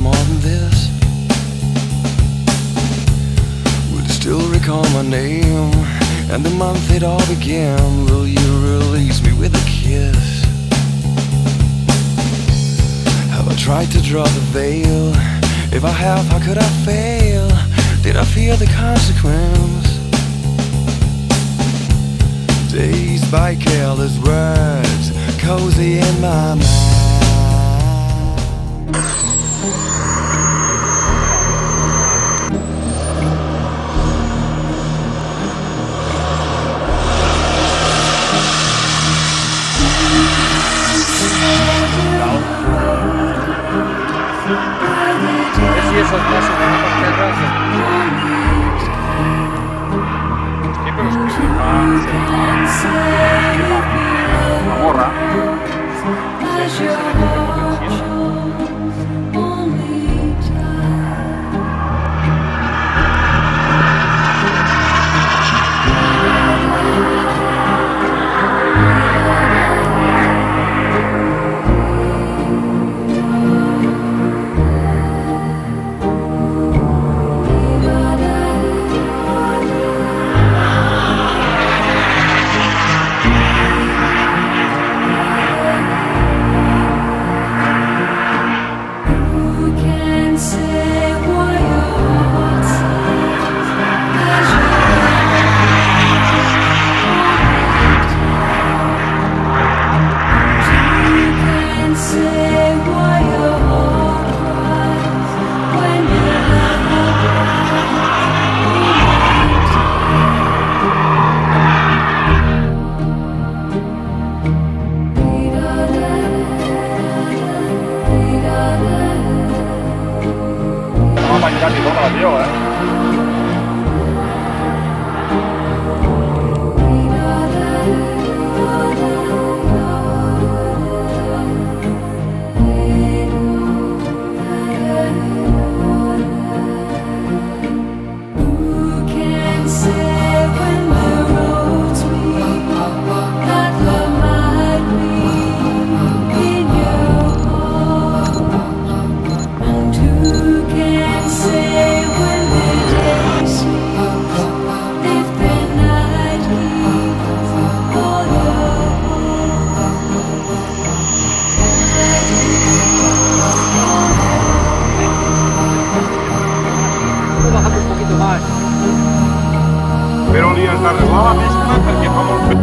more than this. Would you still recall my name and the month it all began? Will you release me with a kiss? Have I tried to draw the veil? If I have, how could I fail? Did I fear the consequence? Dazed by careless words, cozy in my mind. Od naszego spotkania razem. Nie say 家你多少别有哎 la arreglava més clar perquè.